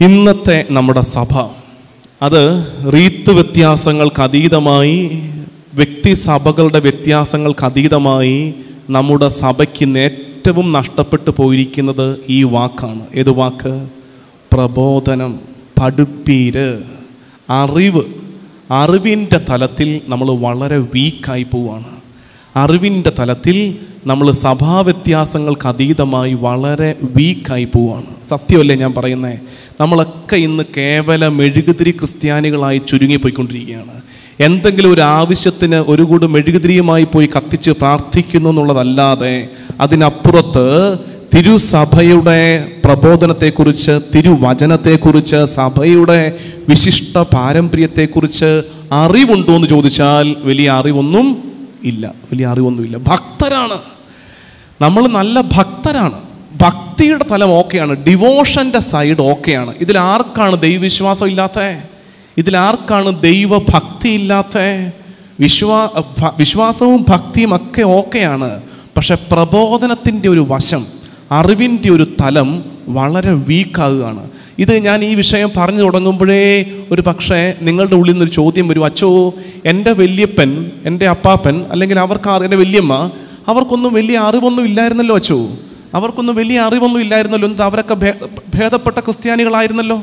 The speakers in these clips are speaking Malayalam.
ഇന്നത്തെ നമ്മുടെ സഭ. അത് റീത്ത് വ്യത്യാസങ്ങൾക്ക് അതീതമായി വ്യക്തി സഭകളുടെ വ്യത്യാസങ്ങൾക്ക് അതീതമായി നമ്മുടെ സഭയ്ക്ക് ഏറ്റവും നഷ്ടപ്പെട്ടു പോയിരിക്കുന്നത് ഈ വാക്കാണ്. ഏത് വാക്ക്? പ്രബോധനം പഠിപ്പീര് അറിവ്. അറിവിന്റെ തലത്തിൽ നമ്മൾ വളരെ വീക്കായി പോവാണ്. അറിവിന്റെ തലത്തിൽ നമ്മൾ സഭാ വ്യത്യാസങ്ങൾക്ക് അതീതമായി വളരെ വീക്കായി പോവുകയാണ് സത്യമല്ലേ ഞാൻ പറയുന്നത് നമ്മളൊക്കെ ഇന്ന് കേവല മെഴുകുതിരി ക്രിസ്ത്യാനികളായി ചുരുങ്ങിപ്പോയിക്കൊണ്ടിരിക്കുകയാണ്. എന്തെങ്കിലും ഒരു ആവശ്യത്തിന് ഒരു കൂട് മെഴുകുതിരിയുമായി പോയി കത്തിച്ച് പ്രാർത്ഥിക്കുന്നു എന്നുള്ളതല്ലാതെ അതിനപ്പുറത്ത് തിരുസഭയുടെ പ്രബോധനത്തെക്കുറിച്ച് തിരുവചനത്തെക്കുറിച്ച് സഭയുടെ വിശിഷ്ട പാരമ്പര്യത്തെക്കുറിച്ച് അറിവുണ്ടോ എന്ന് ചോദിച്ചാൽ വലിയ അറിവൊന്നും ഇല്ല വലിയ അറിവൊന്നുമില്ല. ഭക്തരാണ്. നമ്മൾ നല്ല ഭക്തരാണ്. ഭക്തിയുടെ തലം ഓക്കെയാണ്. ഡിവോഷന്റെ സൈഡ് ഓക്കെയാണ്. ഇതിൽ ആർക്കാണ് ദൈവവിശ്വാസം ഇല്ലാത്ത ഇതിൽ ആർക്കാണ് ദൈവഭക്തി ഇല്ലാത്ത വിശ്വാ വിശ്വാസവും ഭക്തിയും ഒക്കെ ഓക്കെയാണ്. പക്ഷെ പ്രബോധനത്തിന്റെ ഒരു വശം അറിവിന്റെ ഒരു തലം വളരെ വീക്കാകുകയാണ് ഇത് ഞാൻ ഈ വിഷയം പറഞ്ഞു തുടങ്ങുമ്പോഴേ ഒരു പക്ഷേ നിങ്ങളുടെ ഉള്ളിൽ നിന്നൊരു ചോദ്യം വരും. അച്ചോ എന്റെ വല്യപ്പൻ എന്റെ അപ്പാപ്പൻ അല്ലെങ്കിൽ അവർക്ക് എന്റെ വല്യമ്മ അവർക്കൊന്നും വലിയ അറിവൊന്നും ഇല്ലായിരുന്നല്ലോ അച്ചോ? അവർക്കൊന്നും വലിയ അറിവൊന്നും ഇല്ലായിരുന്നല്ലോ. എന്നിട്ട് അവരൊക്കെ ഭേദപ്പെട്ട ക്രിസ്ത്യാനികളായിരുന്നല്ലോ.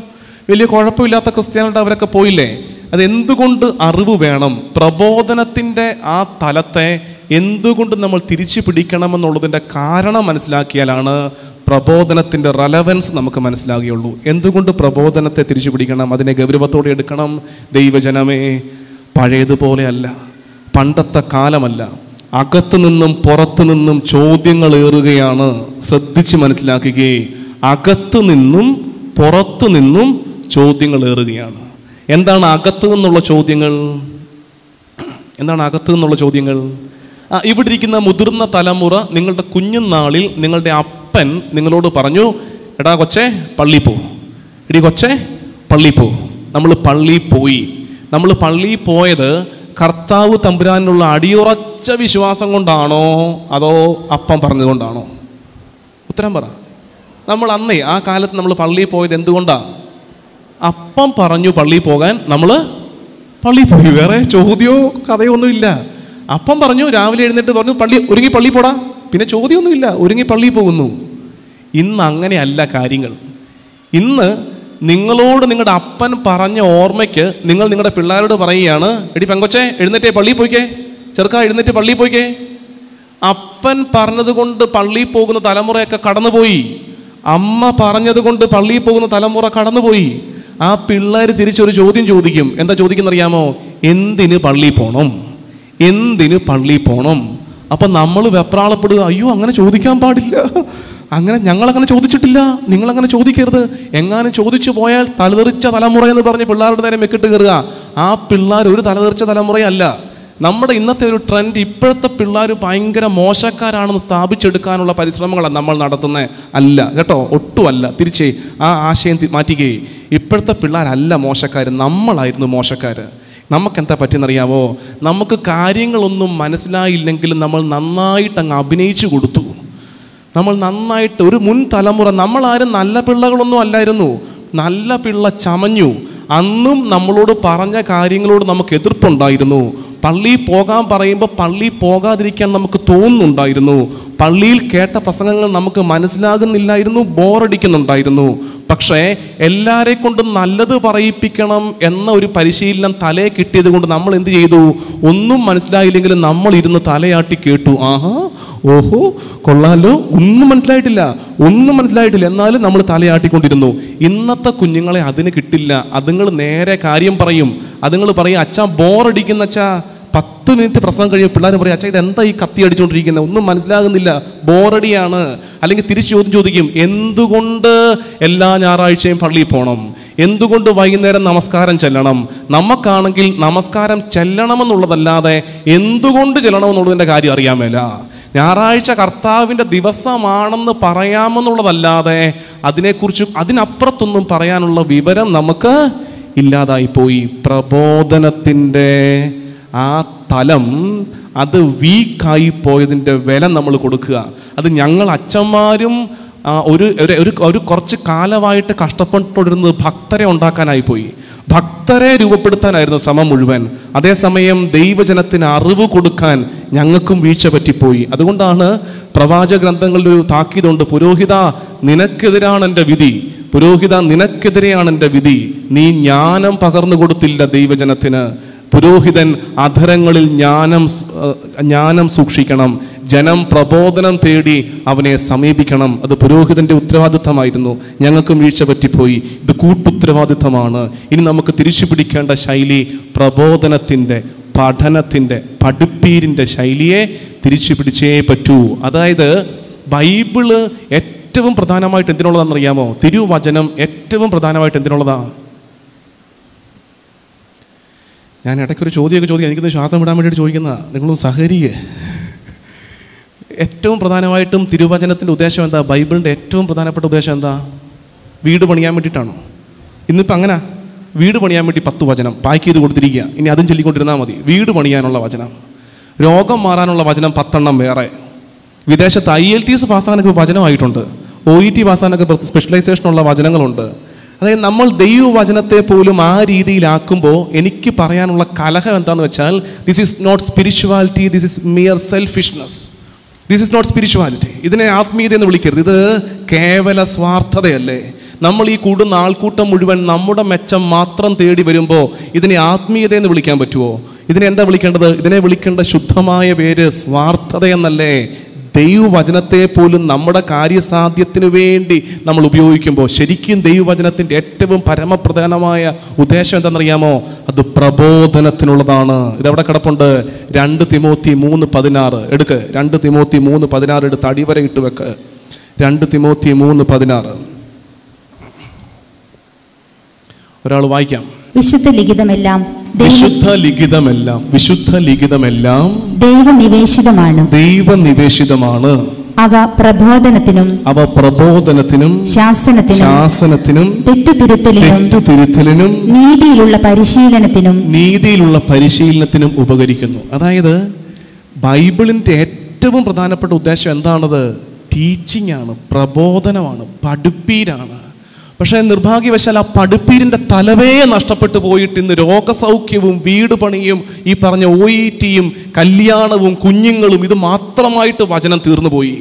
വലിയ കുഴപ്പമില്ലാത്ത ക്രിസ്ത്യാനികളുടെ അവരൊക്കെ പോയില്ലേ? അതെന്തുകൊണ്ട് അറിവ് വേണം? പ്രബോധനത്തിന്റെ ആ തലത്തെ എന്തുകൊണ്ട് നമ്മൾ തിരിച്ചു പിടിക്കണമെന്നുള്ളതിന്റെ കാരണം മനസ്സിലാക്കിയാലാണ് പ്രബോധനത്തിന്റെ റെലവൻസ് നമുക്ക് മനസ്സിലാകുകയുള്ളൂ. എന്തുകൊണ്ട് പ്രബോധനത്തെ തിരിച്ചു പിടിക്കണം അതിനെ ഗൗരവത്തോടെ എടുക്കണം? ദൈവജനമേ പഴയതുപോലെയല്ല പണ്ടത്തെ കാലമല്ല. അകത്തു നിന്നും പുറത്തു നിന്നും ചോദ്യങ്ങൾ ഏറുകയാണ്. ശ്രദ്ധിച്ച് മനസ്സിലാക്കുകയെ. അകത്തു നിന്നും പുറത്തു നിന്നും ചോദ്യങ്ങൾ ഏറുകയാണ്. എന്താണ് അകത്തു നിന്നുള്ള ചോദ്യങ്ങൾ? എന്താണ് അകത്തു നിന്നുള്ള ചോദ്യങ്ങൾ ഇവിടെ ഇരിക്കുന്ന മുതിർന്ന തലമുറ നിങ്ങളുടെ കുഞ്ഞുനാളിൽ നിങ്ങളുടെ അപ്പൻ നിങ്ങളോട് പറഞ്ഞു എടാ കൊച്ചെ പള്ളി പോ. ഇടി കൊച്ചെ പള്ളി പോ. നമ്മൾ പള്ളി പോയി. നമ്മൾ പള്ളി പോയത് കർത്താവ് തമ്പുരാനുള്ള അടിയുറച്ച വിശ്വാസം കൊണ്ടാണോ? അതോ അപ്പം പറഞ്ഞതുകൊണ്ടാണോ ഉത്തരം പറ. നമ്മൾ അന്നേ ആ കാലത്ത് നമ്മൾ പള്ളിയിൽ പോയത് എന്തുകൊണ്ടാണ് അപ്പം പറഞ്ഞു പള്ളിയിൽ പോകാൻ നമ്മൾ പള്ളി പോയി. വേറെ ചോദ്യമോ കഥയോ ഒന്നുമില്ല അപ്പം പറഞ്ഞു രാവിലെ എഴുന്നേറ്റ് പറഞ്ഞു പള്ളി ഒരുങ്ങി പള്ളി പോടാ. പിന്നെ ചോദ്യമൊന്നുമില്ല ഒരുങ്ങി പള്ളിയിൽ പോകുന്നു. ഇന്ന് അങ്ങനെയല്ല കാര്യങ്ങൾ. ഇന്ന് നിങ്ങളോട് നിങ്ങളുടെ അപ്പൻ പറഞ്ഞ ഓർമ്മയ്ക്ക് നിങ്ങൾ നിങ്ങളുടെ പിള്ളേരോട് പറയുകയാണ് എടി പെങ്കൊച്ചെ എഴുന്നേറ്റേ പള്ളിയിൽ പോയിക്കേ. ചെറുക്ക എഴുന്നേറ്റ് പള്ളിയിൽ പോയിക്കേ. അപ്പൻ പറഞ്ഞത് കൊണ്ട് പള്ളിയിൽ പോകുന്ന തലമുറയൊക്കെ കടന്നുപോയി. അമ്മ പറഞ്ഞത് കൊണ്ട് പള്ളിയിൽ പോകുന്ന തലമുറ കടന്നുപോയി. ആ പിള്ളേർ തിരിച്ചൊരു ചോദ്യം ചോദിക്കും. എന്താ ചോദിക്കുന്നറിയാമോ? എന്തിന് പള്ളിയിൽ പോണം? എന്തിന് പള്ളിയിൽ പോണം? അപ്പം നമ്മൾ വെപ്രാളപ്പെടുക അയ്യോ അങ്ങനെ ചോദിക്കാൻ പാടില്ല. അങ്ങനെ ഞങ്ങളങ്ങനെ ചോദിച്ചിട്ടില്ല. നിങ്ങളങ്ങനെ ചോദിക്കരുത്. എങ്ങാനും ചോദിച്ചു പോയാൽ തലതെറിച്ച തലമുറ എന്ന് പറഞ്ഞ് പിള്ളേരുടെ നേരെ മെക്കിട്ട് കയറുക. ആ പിള്ളേർ ഒരു തലതെറിച്ച തലമുറയല്ല. നമ്മുടെ ഇന്നത്തെ ഒരു ട്രെൻഡ് ഇപ്പോഴത്തെ പിള്ളേർ ഭയങ്കര മോശക്കാരാണെന്ന് സ്ഥാപിച്ചെടുക്കാനുള്ള പരിശ്രമങ്ങളാണ് നമ്മൾ നടത്തുന്നത് അല്ല. കേട്ടോ? ഒട്ടുമല്ല. തിരിച്ചേ ആ ആശയം മാറ്റിക്കേ. ഇപ്പോഴത്തെ പിള്ളേരല്ല മോശക്കാർ നമ്മളായിരുന്നു മോശക്കാർ നമുക്കെന്താ പറ്റിയെന്നറിയാമോ നമുക്ക് കാര്യങ്ങളൊന്നും മനസ്സിലായില്ലെങ്കിലും നമ്മൾ നന്നായിട്ട് അങ്ങ് അഭിനയിച്ചു കൊടുത്തു. നമ്മൾ നന്നായിട്ട് ഒരു മുൻ തലമുറ നമ്മളാരും നല്ല പിള്ളകളൊന്നും അല്ലായിരുന്നു. നല്ല പിള്ള ചമഞ്ഞു. അന്നും നമ്മളോട് പറഞ്ഞ കാര്യങ്ങളോട് നമുക്ക് എതിർപ്പുണ്ടായിരുന്നു. പള്ളിയിൽ പോകാൻ പറയുമ്പോൾ പള്ളിയിൽ പോകാതിരിക്കാൻ നമുക്ക് തോന്നുന്നുണ്ടായിരുന്നു. പള്ളിയിൽ കേട്ട പ്രസംഗങ്ങൾ നമുക്ക് മനസ്സിലാകുന്നില്ലായിരുന്നു ബോറടിക്കുന്നുണ്ടായിരുന്നു. പക്ഷേ എല്ലാരെ കൊണ്ടും നല്ലത് പറയിപ്പിക്കണം എന്ന ഒരു പരിശീലനം തലയെ കിട്ടിയത് കൊണ്ട് നമ്മൾ എന്ത് ചെയ്തു? ഒന്നും മനസ്സിലായില്ലെങ്കിലും നമ്മൾ ഇരുന്ന് തലയാട്ടി കേട്ടു. ആഹാ ഓഹോ കൊള്ളാലോ. ഒന്നും മനസ്സിലായിട്ടില്ല ഒന്നും മനസ്സിലായിട്ടില്ല. എന്നാലും നമ്മൾ തലയാട്ടിക്കൊണ്ടിരുന്നു. ഇന്നത്തെ കുഞ്ഞുങ്ങളെ അതിന് കിട്ടില്ല. അതുങ്ങൾ നേരെ കാര്യം പറയും. അതുങ്ങൾ പറയും അച്ഛാ ബോറടിക്കുന്ന അച്ഛാ പത്ത് മിനിറ്റ് പ്രസംഗം കഴിയും പിള്ളേർ പറയും അച്ഛാ ഇതെന്താ ഈ കത്തി അടിച്ചുകൊണ്ടിരിക്കുന്നത് ഒന്നും മനസ്സിലാകുന്നില്ല. ബോറടിയാണ്. അല്ലെങ്കിൽ തിരിച്ചു ചോദ്യം ചോദിക്കും എന്തുകൊണ്ട് എല്ലാ ഞായറാഴ്ചയും പള്ളിയിൽ പോകണം എന്തുകൊണ്ട് വൈകുന്നേരം നമസ്കാരം ചെല്ലണം? നമുക്കാണെങ്കിൽ നമസ്കാരം ചെല്ലണമെന്നുള്ളതല്ലാതെ എന്തുകൊണ്ട് ചെല്ലണമെന്നുള്ളതിന്റെ കാര്യം അറിയാമേല ഞായറാഴ്ച കർത്താവിന്റെ ദിവസമാണെന്ന് പറയാമെന്നുള്ളതല്ലാതെ അതിനെക്കുറിച്ച് അതിനപ്പുറത്തൊന്നും പറയാനുള്ള വിവരം നമുക്ക് ഇല്ലാതായിപ്പോയി പ്രബോധനത്തിന്റെ ആ തലം അത് വീക്കായി പോയതിന്റെ വില നമ്മൾ കൊടുക്കുക. അത് ഞങ്ങൾ അച്ഛന്മാരും ഒരു ഒരു ഒരു കുറച്ച് കാലമായിട്ട് കഷ്ടപ്പെട്ടുകൊണ്ടിരുന്നത് ഭക്തരെ ഉണ്ടാക്കാനായി പോയി. ഭക്തരെ രൂപപ്പെടുത്താനായിരുന്നു ശ്രമം മുഴുവൻ. അതേസമയം ദൈവജനത്തിന് അറിവ് കൊടുക്കാൻ ഞങ്ങൾക്കും വീഴ്ച പറ്റിപ്പോയി. അതുകൊണ്ടാണ് പ്രവാചക ഗ്രന്ഥങ്ങളിൽ ഒരു താക്കീതുണ്ട് പുരോഹിത നിനക്കെതിരാണ് എന്റെ വിധി. പുരോഹിത നിനക്കെതിരെയാണ് എന്റെ വിധി. നീ ജ്ഞാനം പകർന്നു കൊടുത്തില്ല ദൈവജനത്തിന്. പുരോഹിതൻ അധരങ്ങളിൽ ജ്ഞാനം ജ്ഞാനം സൂക്ഷിക്കണം. ജനം പ്രബോധനം തേടി അവനെ സമീപിക്കണം. അത് പുരോഹിതന്റെ ഉത്തരവാദിത്തമായിരുന്നു. ഞങ്ങൾക്കും വീഴ്ച പറ്റിപ്പോയി. ഇത് കൂട്ടുത്തരവാദിത്തമാണ്. ഇനി നമുക്ക് തിരിച്ചു പിടിക്കേണ്ട ശൈലി പ്രബോധനത്തിന്റെ പഠനത്തിന്റെ പഠിപ്പീരിന്റെ ശൈലിയെ തിരിച്ചു പിടിച്ചേ പറ്റൂ. അതായത് ബൈബിൾ പ്രധാനമായിട്ട് എന്തിനുള്ളതാണെന്ന് അറിയാമോ? തിരുവചനം ഏറ്റവും പ്രധാനമായിട്ട് എന്തിനുള്ളതാ ഞാൻ ഇടയ്ക്കൊരു ചോദ്യമൊക്കെ ചോദിക്കാം. എനിക്കൊന്ന് ശ്വാസം വിടാൻ വേണ്ടിയിട്ട് ചോദിക്കുന്നതാണ് നിങ്ങളൊന്ന് സഹരിയെ ഏറ്റവും പ്രധാനമായിട്ടും തിരുവചനത്തിന്റെ ഉദ്ദേശം എന്താ? ബൈബിളിന്റെ ഏറ്റവും പ്രധാനപ്പെട്ട ഉദ്ദേശം എന്താ? വീട് പണിയാൻ വേണ്ടിയിട്ടാണോ? ഇന്നിപ്പോൾ അങ്ങനെ. വീട് പണിയാൻ വേണ്ടി പത്ത് വചനം പാക്ക് ചെയ്ത് കൊടുത്തിരിക്കുക ഇനി അതും ചൊല്ലിക്കൊണ്ടിരുന്നാൽ മതി. വീട് പണിയാനുള്ള വചനം. രോഗം മാറാനുള്ള വചനം പത്തെണ്ണം വേറെ. വിദേശത്ത് ഐ എൽ ടി എസ് പാസ്സാകാനൊക്കെ വചനമായിട്ടുണ്ട്. ഒ ഇ ടി പാസ്സാകാനൊക്കെ സ്പെഷ്യലൈസേഷനുള്ള വചനങ്ങളുണ്ട്. അതായത് നമ്മൾ ദൈവവചനത്തെ പോലും ആ രീതിയിലാക്കുമ്പോൾ എനിക്ക് പറയാനുള്ള കലഹം എന്താണെന്ന് വെച്ചാൽ this is not spirituality this is mere selfishness this is not spirituality ഇതിനെ ആത്മീയത എന്ന് വിളിക്കരുത്. ഇത് കേവല സ്വാർത്ഥതയല്ലേ. നമ്മൾ ഈ കൂടുന്ന ആൾക്കൂട്ടം മുഴുവൻ നമ്മുടെ മെച്ചം മാത്രം തേടി വരുമ്പോൾ ഇതിനെ ആത്മീയത എന്ന് വിളിക്കാൻ പറ്റുമോ ഇതിനെ എന്താ വിളിക്കേണ്ടത്? ഇതിനെ വിളിക്കേണ്ട ശുദ്ധമായ പേര് സ്വാർത്ഥത എന്നല്ലേ. ദൈവവചനത്തെ പോലും നമ്മുടെ കാര്യസാധ്യത്തിന് വേണ്ടി നമ്മൾ ഉപയോഗിക്കുമ്പോൾ ശരിക്കും ദൈവവചനത്തിന്റെ ഏറ്റവും പരമപ്രധാനമായ ഉദ്ദേശം എന്താണെന്നറിയാമോ? അത് പ്രബോധനത്തിനുള്ളതാണ്. ഇതവിടെ കിടപ്പുണ്ട്? രണ്ട് തിമോത്തി മൂന്ന് പതിനാറ്. എടുക്ക്. രണ്ട് തിമോത്തി മൂന്ന് പതിനാറ് എടുത്ത് അടിവര ഇട്ട് വെക്ക്. രണ്ട് തിമോത്തി മൂന്ന് പതിനാറ്. ഒരാൾ വായിക്കാം. വിശുദ്ധ ലിഖിതമെല്ലാം വിശുദ്ധ ലിഖിതമെല്ലാം വിശുദ്ധ ലിഖിതമെല്ലാം ദൈവനിവേശിതമാണ്. ദൈവനിവേശിതമാണ്. അവ പ്രബോധനത്തിനും അവ പ്രബോധനത്തിനും ശാസനത്തിനും ശാസനത്തിനും തെറ്റുതിരുത്തലിനും തെറ്റുതിരുത്തലിനും നീതിയിലുള്ള പരിശീലനത്തിനും നീതിയിലുള്ള പരിശീലനത്തിനും ഉപകരിക്കുന്നു. അതായത് ബൈബിളിന്റെ ഏറ്റവും പ്രധാനപ്പെട്ട ഉദ്ദേശം എന്താണത്? ടീച്ചിങ് ആണ് പ്രബോധനമാണ് പഠിപ്പീരാണ്. പക്ഷേ നിർഭാഗ്യവശാൽ ആ പഠിപ്പീരിന്റെ തലവേ നഷ്ടപ്പെട്ടു പോയിട്ട് ഇന്ന് രോഗസൗഖ്യവും വീട് പണിയും ഈ പറഞ്ഞ ഒ ഇ ടിയും കല്യാണവും കുഞ്ഞുങ്ങളും ഇത് മാത്രമായിട്ട് വചനം തീർന്നു പോയി.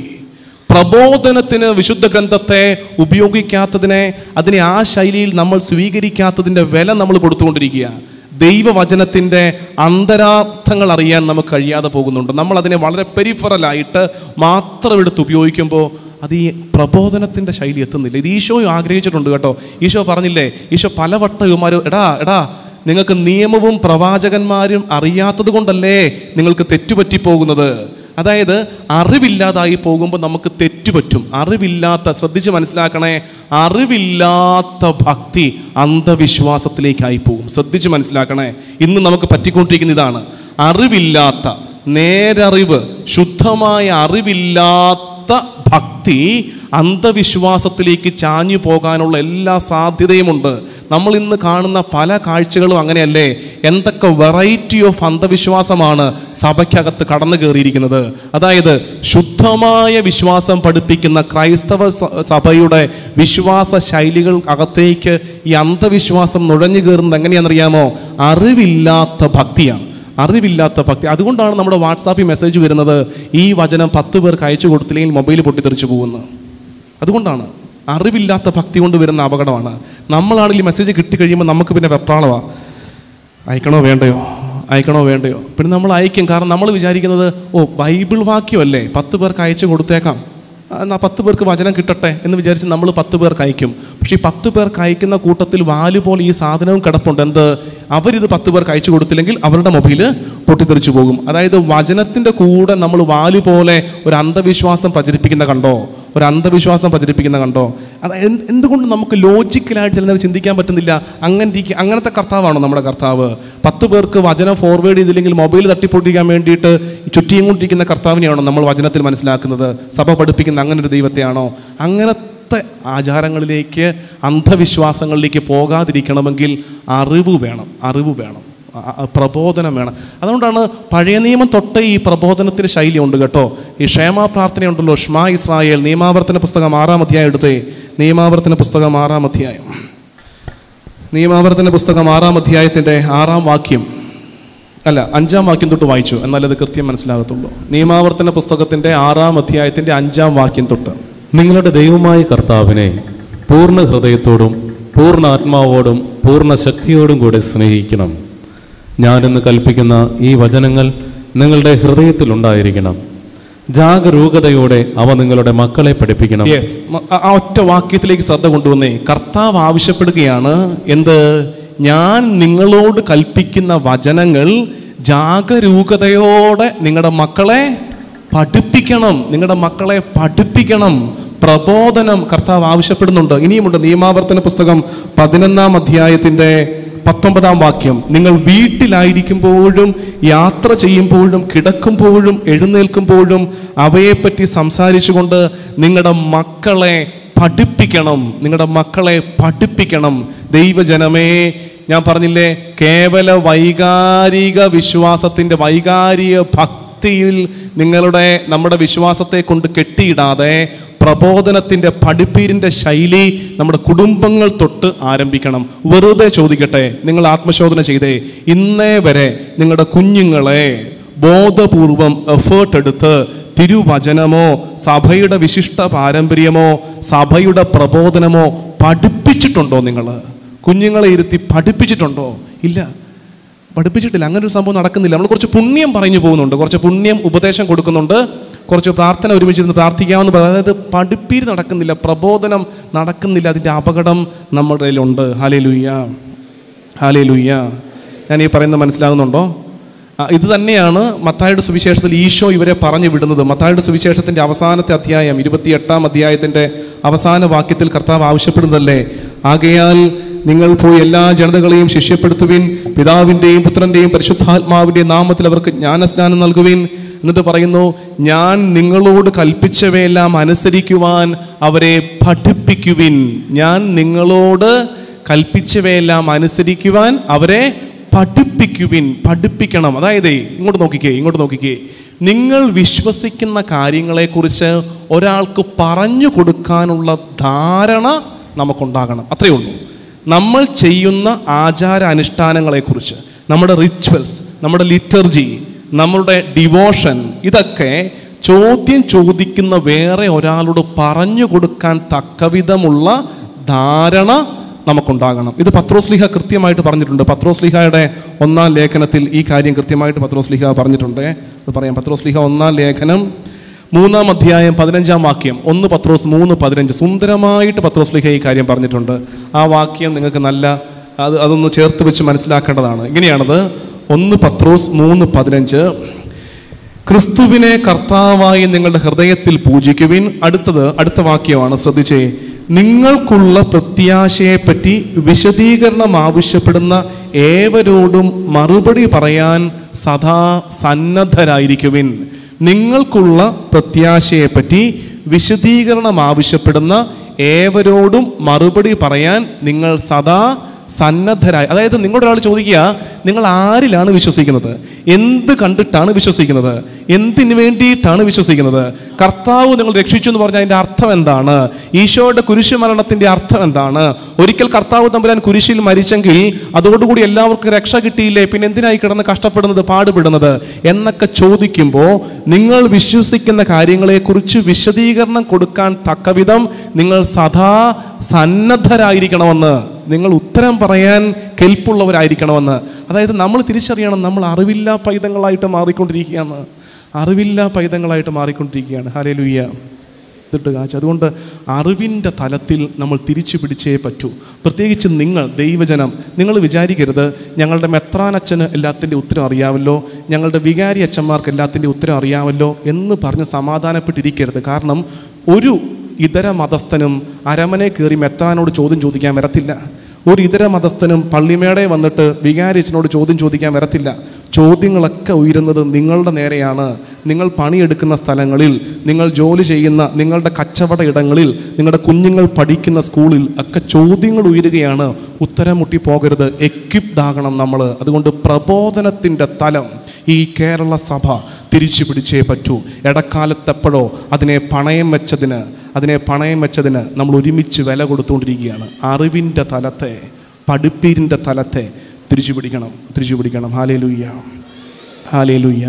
പ്രബോധനത്തിന് വിശുദ്ധ ഗ്രന്ഥത്തെ ഉപയോഗിക്കാത്തതിനെ അതിനെ ആ ശൈലിയിൽ നമ്മൾ സ്വീകരിക്കാത്തതിന്റെ വില നമ്മൾ കൊടുത്തുകൊണ്ടിരിക്കുക. ദൈവവചനത്തിന്റെ അന്തരാർത്ഥങ്ങൾ അറിയാൻ നമുക്ക് കഴിയാതെ പോകുന്നുണ്ട്. നമ്മൾ അതിനെ വളരെ പെരിഫറലായിട്ട് മാത്രം എടുത്ത് ഉപയോഗിക്കുമ്പോൾ അത് ഈ പ്രബോധനത്തിന്റെ ശൈലി എത്തുന്നില്ല. ഇത് ഈശോയും ആഗ്രഹിച്ചിട്ടുണ്ട് കേട്ടോ. ഈശോ പറഞ്ഞില്ലേ ഈശോ പലവട്ടം എടാ എടാ നിങ്ങൾക്ക് നിയമവും പ്രവാചകന്മാരും അറിയാത്തത് കൊണ്ടല്ലേ നിങ്ങൾക്ക് തെറ്റുപറ്റിപ്പോകുന്നത് അതായത് അറിവില്ലാതായി പോകുമ്പോൾ നമുക്ക് തെറ്റുപറ്റും അറിവില്ലാത്ത ശ്രദ്ധിച്ച് മനസ്സിലാക്കണേ അറിവില്ലാത്ത ഭക്തി അന്ധവിശ്വാസത്തിലേക്കായി പോകും. ശ്രദ്ധിച്ച് മനസ്സിലാക്കണേ ഇന്ന് നമുക്ക് പറ്റിക്കൊണ്ടിരിക്കുന്ന ഇതാണ്. അറിവില്ലാത്ത നേരറിവ് ശുദ്ധമായ അറിവില്ലാത്ത ഭക്തി അന്ധവിശ്വാസത്തിലേക്ക് ചാഞ്ഞു പോകാനുള്ള എല്ലാ സാധ്യതയുമുണ്ട്. നമ്മൾ ഇന്ന് കാണുന്ന പല കാഴ്ചകളും അങ്ങനെയല്ലേ? എന്തൊക്കെ വെറൈറ്റി ഓഫ് അന്ധവിശ്വാസമാണ് സഭയ്ക്കകത്ത് കടന്നു കയറിയിരിക്കുന്നത്. അതായത് ശുദ്ധമായ വിശ്വാസം പഠിപ്പിക്കുന്ന ക്രൈസ്തവ സഭയുടെ വിശ്വാസ ശൈലികൾ അകത്തേക്ക് ഈ അന്ധവിശ്വാസം നുഴഞ്ഞു കയറുന്നത് എങ്ങനെയാണെന്നറിയാമോ? അറിവില്ലാത്ത ഭക്തിയാണ്. അറിവില്ലാത്ത ഭക്തി. അതുകൊണ്ടാണ് നമ്മുടെ വാട്സാപ്പിൽ മെസ്സേജ് വരുന്നത് ഈ വചനം പത്ത് പേർക്ക് അയച്ചു കൊടുത്തില്ലെങ്കിൽ മൊബൈൽ പൊട്ടിത്തെറിച്ചു പോകുന്നത് അതുകൊണ്ടാണ് അറിവില്ലാത്ത ഭക്തി കൊണ്ട് വരുന്ന അപകടമാണ്. നമ്മളാണ് ഈ മെസ്സേജ് കിട്ടിക്കഴിയുമ്പോൾ നമുക്ക് പിന്നെ വെപ്രാളമാണ് അയക്കണോ വേണ്ടയോ? അയക്കണോ വേണ്ടയോ? പിന്നെ നമ്മൾ അയക്കും. കാരണം നമ്മൾ വിചാരിക്കുന്നത് ഓ ബൈബിൾ വാക്യമല്ലേ? പത്ത് പേർക്ക് അയച്ചു കൊടുത്തേക്കാം. ആ, എന്നാ പത്ത് പേർക്ക് വചനം കിട്ടട്ടെ എന്ന് വിചാരിച്ച് നമ്മൾ പത്ത് പേർക്ക് അയക്കും പക്ഷേ ഈ പത്ത് പേർക്ക് അയക്കുന്ന കൂട്ടത്തിൽ വാൽ പോലെ ഈ സാധനവും കിടപ്പുണ്ട്. എന്ത്? അവരിത് പത്ത് പേർക്ക് അയച്ചു കൊടുത്തില്ലെങ്കിൽ അവരുടെ മൊബൈൽ പൊട്ടിത്തെറിച്ചു പോകും. അതായത് വചനത്തിന്റെ കൂടെ നമ്മൾ വാൽ പോലെ ഒരു അന്ധവിശ്വാസം പ്രചരിപ്പിക്കുന്ന കണ്ടോ? ഒരു അന്ധവിശ്വാസം പ്രചരിപ്പിക്കുന്ന കണ്ടോ? അത് എന്ത് എന്തുകൊണ്ട് നമുക്ക് ലോജിക്കലായിട്ട് ചില നേരം ചിന്തിക്കാൻ പറ്റുന്നില്ല? അങ്ങനെ ഇരിക്കുക അങ്ങനത്തെ കർത്താവാണോ നമ്മുടെ കർത്താവ്? പത്ത് പേർക്ക് വചനം ഫോർവേഡ് ചെയ്തില്ലെങ്കിൽ മൊബൈൽ തട്ടിപ്പൊട്ടിക്കാൻ വേണ്ടിയിട്ട് ചുറ്റിയും കൊണ്ടിരിക്കുന്ന കർത്താവിനെയാണോ നമ്മൾ വചനത്തിൽ മനസ്സിലാക്കുന്നത്? സഭ പഠിപ്പിക്കുന്ന അങ്ങനെ ഒരു ദൈവത്തെയാണോ? അങ്ങനത്തെ ആചാരങ്ങളിലേക്ക് അന്ധവിശ്വാസങ്ങളിലേക്ക് പോകാതിരിക്കണമെങ്കിൽ അറിവ് വേണം അറിവ് വേണം. പ്രബോധനം വേണം. അതുകൊണ്ടാണ് പഴയ നിയമം തൊട്ട് ഈ പ്രബോധനത്തിന് ശൈലിയുണ്ട് കേട്ടോ. ഈ ക്ഷേമ പ്രാർത്ഥനയുണ്ടല്ലോ ഷ്മാ ഇസ്രായേൽ നിയമാവർത്തന പുസ്തകം ആറാം അധ്യായം എടുത്തേ. നിയമാവർത്തന പുസ്തകം ആറാം അധ്യായം. നിയമാവർത്തന പുസ്തകം ആറാം അധ്യായത്തിന്റെ ആറാം വാക്യം. അല്ല അഞ്ചാം വാക്യം തൊട്ട് വായിച്ചു എന്നാലത് കൃത്യം മനസ്സിലാകത്തുള്ളൂ. നിയമാവർത്തന പുസ്തകത്തിന്റെ ആറാം അധ്യായത്തിന്റെ അഞ്ചാം വാക്യം തൊട്ട്. നിങ്ങളുടെ ദൈവമായ കർത്താവിനെ പൂർണ ഹൃദയത്തോടും പൂർണ ആത്മാവോടും പൂർണ ശക്തിയോടും കൂടെ സ്നേഹിക്കണം. ഞാനിന്ന് കൽപ്പിക്കുന്ന ഈ വചനങ്ങൾ നിങ്ങളുടെ ഹൃദയത്തിലുണ്ടായിരിക്കണം. ജാഗരൂകതയോടെ അവ നിങ്ങളുടെ മക്കളെ പഠിപ്പിക്കണം. യെസ് ആ ഒറ്റ വാക്യത്തിലേക്ക് ശ്രദ്ധ കൊണ്ടുവന്നേ. കർത്താവ് ആവശ്യപ്പെടുകയാണ് എന്ത്? ഞാൻ നിങ്ങളോട് കൽപ്പിക്കുന്ന വചനങ്ങൾ ജാഗരൂകതയോടെ നിങ്ങളുടെ മക്കളെ പഠിപ്പിക്കണം. നിങ്ങളുടെ മക്കളെ പഠിപ്പിക്കണം. പ്രബോധനം കർത്താവ് ആവശ്യപ്പെടുന്നുണ്ട്. ഇനിയുമുണ്ട് നിയമാവർത്തന പുസ്തകം പതിനൊന്നാം അധ്യായത്തിന്റെ പത്തൊമ്പതാം വാക്യം നിങ്ങൾ വീട്ടിലായിരിക്കുമ്പോഴും യാത്ര ചെയ്യുമ്പോഴും കിടക്കുമ്പോഴും എഴുന്നേൽക്കുമ്പോഴും അവയെപ്പറ്റി സംസാരിച്ചുകൊണ്ട് നിങ്ങളുടെ മക്കളെ പഠിപ്പിക്കണം. നിങ്ങളുടെ മക്കളെ പഠിപ്പിക്കണം. ദൈവജനമേ ഞാൻ പറഞ്ഞില്ലേ കേവല വൈകാരിക വിശ്വാസത്തിന്റെ വൈകാരിക ഭക്തിയിൽ നിങ്ങളുടെ നമ്മുടെ വിശ്വാസത്തെ കൊണ്ട് കെട്ടിയിടാതെ പ്രബോധനത്തിന്റെ പഠിപ്പീരിന്റെ ശൈലി നമ്മുടെ കുടുംബങ്ങൾ തൊട്ട് ആരംഭിക്കണം. വെറുതെ ചോദിക്കട്ടെ നിങ്ങൾ ആത്മശോധന ചെയ്തേ ഇന്നേ വരെ നിങ്ങളുടെ കുഞ്ഞുങ്ങളെ ബോധപൂർവം എഫേർട്ട് എടുത്ത് തിരുവചനമോ സഭയുടെ വിശിഷ്ട പാരമ്പര്യമോ സഭയുടെ പ്രബോധനമോ പഠിപ്പിച്ചിട്ടുണ്ടോ നിങ്ങൾ? കുഞ്ഞുങ്ങളെ ഇരുത്തി പഠിപ്പിച്ചിട്ടുണ്ടോ? ഇല്ല. പഠിപ്പിച്ചിട്ടില്ല. അങ്ങനെ ഒരു സംഭവം നടക്കുന്നില്ല. നമ്മൾ കുറച്ച് പുണ്യം പറഞ്ഞു പോകുന്നുണ്ട്. കുറച്ച് പുണ്യം ഉപദേശം കൊടുക്കുന്നുണ്ട്. കുറച്ച് പ്രാർത്ഥന ഒരുമിച്ചിരുന്ന് പ്രാർത്ഥിക്കാമെന്ന് പറയുന്നത് അതായത് പഠിപ്പീര് നടക്കുന്നില്ല പ്രബോധനം നടക്കുന്നില്ല. അതിന്റെ അപകടം നമ്മുടെ കയ്യിലുണ്ട്. ഹാലേ ലുയ്യ ഹാലേ ലുയ്യ ഞാൻ ഈ പറയുന്നത് മനസ്സിലാകുന്നുണ്ടോ? ഇത് തന്നെയാണ് മത്തായുടെ സുവിശേഷത്തിൽ ഈശോ ഇവരെ പറഞ്ഞു വിടുന്നത്. മത്തായുടെ സുവിശേഷത്തിന്റെ അവസാനത്തെ അധ്യായം ഇരുപത്തിയെട്ടാം അധ്യായത്തിന്റെ അവസാന വാക്യത്തിൽ കർത്താവ് ആവശ്യപ്പെടുന്നതല്ലേ? ആകയാൽ നിങ്ങൾ പോയി എല്ലാ ജനതകളെയും ശിഷ്യപ്പെടുത്തുവിൻ പിതാവിന്റെയും പുത്രന്റെയും പരിശുദ്ധാത്മാവിന്റെയും നാമത്തിൽ അവർക്ക് ജ്ഞാനസ്നാനം നൽകുവിൻ. എന്നിട്ട് പറയുന്നു ഞാൻ നിങ്ങളോട് കൽപ്പിച്ചവയെല്ലാം അനുസരിക്കുവാൻ അവരെ പഠിപ്പിക്കുവിൻ. ഞാൻ നിങ്ങളോട് കൽപ്പിച്ചവയെല്ലാം അനുസരിക്കുവാൻ അവരെ പഠിപ്പിക്കുവിൻ. പഠിപ്പിക്കണം. അതായത് ഇങ്ങോട്ട് നോക്കിക്കേ ഇങ്ങോട്ട് നോക്കിക്കേ. നിങ്ങൾ വിശ്വസിക്കുന്ന കാര്യങ്ങളെക്കുറിച്ച് ഒരാൾക്ക് പറഞ്ഞു കൊടുക്കാനുള്ള ധാരണ നമുക്കുണ്ടാകണം. അത്രയേ ഉള്ളൂ. നമ്മൾ ചെയ്യുന്ന ആചാര അനുഷ്ഠാനങ്ങളെക്കുറിച്ച് നമ്മുടെ റിച്വൽസ് നമ്മുടെ ലിറ്റർജി നമ്മളുടെ ഡിവോഷൻ ഇതൊക്കെ ചോദ്യം ചോദിക്കുന്ന വേറെ ഒരാളോട് പറഞ്ഞു കൊടുക്കാൻ തക്കവിധമുള്ള ധാരണ നമുക്കുണ്ടാകണം. ഇത് പത്രോസ്ലിഹ കൃത്യമായിട്ട് പറഞ്ഞിട്ടുണ്ട്. പത്രോസ്ലിഹയുടെ ഒന്നാം ലേഖനത്തിൽ ഈ കാര്യം കൃത്യമായിട്ട് പത്രോസ്ലിഹ പറഞ്ഞിട്ടുണ്ട്. അത് പറയാം. പത്രോസ്ലിഹ ഒന്നാം ലേഖനം മൂന്നാം അധ്യായം പതിനഞ്ചാം വാക്യം. ഒന്ന് പത്രോസ് മൂന്ന് പതിനഞ്ച്. സുന്ദരമായിട്ട് പത്രോസ് പത്രോസ്ലിഹ ഈ കാര്യം പറഞ്ഞിട്ടുണ്ട്. ആ വാക്യം നിങ്ങൾക്ക് നല്ല അത് അതൊന്ന് ചേർത്ത് വെച്ച് മനസ്സിലാക്കേണ്ടതാണ്. ഇങ്ങനെയാണത്. ഒന്ന് പത്രോസ് മൂന്ന് പതിനഞ്ച്. ക്രിസ്തുവിനെ കർത്താവായി നിങ്ങളുടെ ഹൃദയത്തിൽ പൂജിക്കുവിൻ. അടുത്തത് അടുത്ത വാക്യമാണ്. ശ്രദ്ധിച്ചേ. നിങ്ങൾക്കുള്ള പ്രത്യാശയെപ്പറ്റി വിശദീകരണം ആവശ്യപ്പെടുന്ന ഏവരോടും മറുപടി പറയാൻ സദാ സന്നദ്ധരായിരിക്കുവിൻ. നിങ്ങൾക്കുള്ള പ്രത്യാശയെപ്പറ്റി വിശദീകരണം ആവശ്യപ്പെടുന്ന ഏവരോടും മറുപടി പറയാൻ നിങ്ങൾ സദാ സന്നദ്ധരായി അതായത് നിങ്ങളുടെ ഒരാൾ ചോദിക്കുക നിങ്ങൾ ആരിലാണ് വിശ്വസിക്കുന്നത്? എന്ത് കണ്ടിട്ടാണ് വിശ്വസിക്കുന്നത്? എന്തിനു വേണ്ടിയിട്ടാണ് വിശ്വസിക്കുന്നത്? കർത്താവ് നിങ്ങൾ രക്ഷിച്ചു എന്ന് പറഞ്ഞാൽ അതിന്റെ അർത്ഥം എന്താണ്? ഈശോയുടെ കുരിശ് മരണത്തിന്റെ അർത്ഥം എന്താണ്? ഒരിക്കൽ കർത്താവ് തമ്പുരാൻ കുരിശിൽ മരിച്ചെങ്കിൽ അതോടുകൂടി എല്ലാവർക്കും രക്ഷ കിട്ടിയില്ലേ? പിന്നെ എന്തിനായി കിടന്ന് കഷ്ടപ്പെടുന്നത് പാടുപെടുന്നത്? എന്നൊക്കെ ചോദിക്കുമ്പോൾ നിങ്ങൾ വിശ്വസിക്കുന്ന കാര്യങ്ങളെക്കുറിച്ച് വിശദീകരണം കൊടുക്കാൻ തക്കവിധം നിങ്ങൾ സദാ സന്നദ്ധരായിരിക്കണമെന്ന് നിങ്ങൾ ഉത്തരം പറയാൻ കെൽപ്പുള്ളവരായിരിക്കണമെന്ന്. അതായത് നമ്മൾ തിരിച്ചറിയണം നമ്മൾ അറിവില്ല പൈതങ്ങളായിട്ട് മാറിക്കൊണ്ടിരിക്കുകയാണ്. അറിവില്ല പൈതങ്ങളായിട്ട് മാറിക്കൊണ്ടിരിക്കുകയാണ്. ഹരേ ലുയ്യ ഇതിട്ട് കാച്ച് അതുകൊണ്ട് അറിവിന്റെ തലത്തിൽ നമ്മൾ തിരിച്ചു പിടിച്ചേ പറ്റൂ. പ്രത്യേകിച്ച് നിങ്ങൾ ദൈവജനം നിങ്ങൾ വിചാരിക്കരുത് ഞങ്ങളുടെ മെത്രാനച്ഛന് എല്ലാത്തിന്റെ ഉത്തരം അറിയാമല്ലോ ഞങ്ങളുടെ വികാരി അച്ഛന്മാർക്ക് എല്ലാത്തിന്റെ ഉത്തരം അറിയാമല്ലോ എന്ന് പറഞ്ഞ് സമാധാനപ്പെട്ടിരിക്കരുത്. കാരണം ഒരു ഇതര മതസ്ഥനും അരമനെ കയറി മെത്താനോട് ചോദ്യം ചോദിക്കാൻ വരത്തില്ല. ഒരു ഇതര മതസ്ഥനും പള്ളിമേടെ വന്നിട്ട് വികാരിച്ചനോട് ചോദ്യം ചോദിക്കാൻ വരത്തില്ല. ചോദ്യങ്ങളൊക്കെ ഉയരുന്നത് നിങ്ങളുടെ നേരെയാണ്. നിങ്ങൾ പണിയെടുക്കുന്ന സ്ഥലങ്ങളിൽ നിങ്ങൾ ജോലി ചെയ്യുന്ന നിങ്ങളുടെ കച്ചവട ഇടങ്ങളിൽ നിങ്ങളുടെ കുഞ്ഞുങ്ങൾ പഠിക്കുന്ന സ്കൂളിൽ ഒക്കെ ചോദ്യങ്ങൾ ഉയരുകയാണ്. ഉത്തരം മുട്ടി പോകരുത് എക്വിപ്ഡ് ആകണം നമ്മൾ. അതുകൊണ്ട് പ്രബോധനത്തിന്റെ തലം ഈ കേരള സഭ തിരിച്ചു പിടിച്ചേ പറ്റൂ. ഇടക്കാലത്തെപ്പോഴോ അതിനെ പണയം വെച്ചതിന് അതിനെ പണയം വെച്ചതിന് നമ്മൾ ഒരുമിച്ച് വില കൊടുത്തുകൊണ്ടിരിക്കുകയാണ്. അറിവിന്റെ തലത്തെ പഠിപ്പീരിന്റെ തലത്തെ തിരിച്ചു പിടിക്കണം തിരിച്ചു പിടിക്കണം ഹാലേ ലുയ്യ ഹാലേ ലുയ്യ